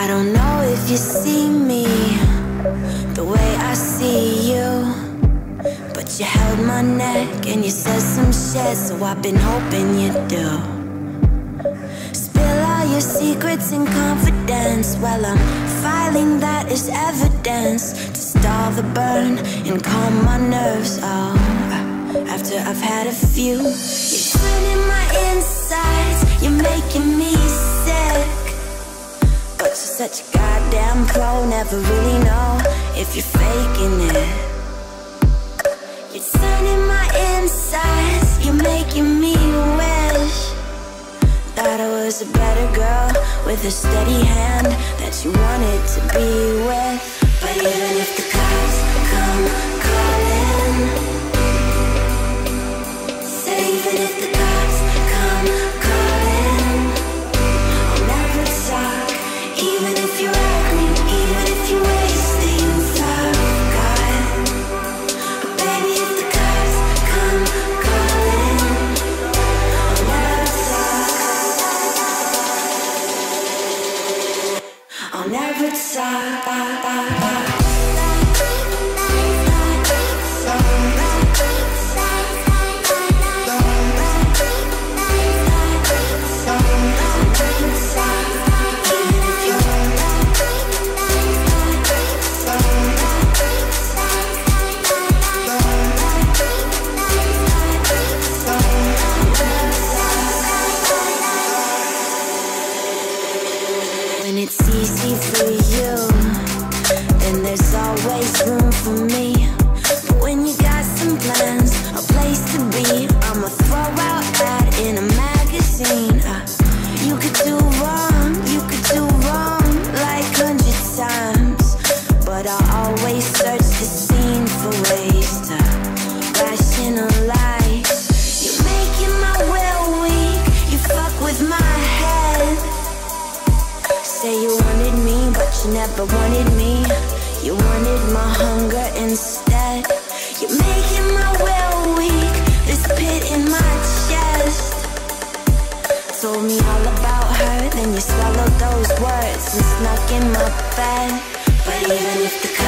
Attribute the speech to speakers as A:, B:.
A: I don't know if you see me the way I see you. But you held my neck and you said some shit, so I've been hoping you do. Spill all your secrets in confidence. Well, I'm filing that as evidence to stall the burn and calm my nerves. Oh, after I've had a few, you're turning my insides, you're making me such a goddamn pro, never really know if you're faking it. You're turning my insides, you're making me wish Thought I was a better girl with a steady hand that you wanted to be with. But even if the never talk. For you, and there's always room for me. But wanted me. You wanted my hunger instead. You're making my will weak, this pit in my chest. Told me all about her, then you swallowed those words and snuck in my bed. But even if the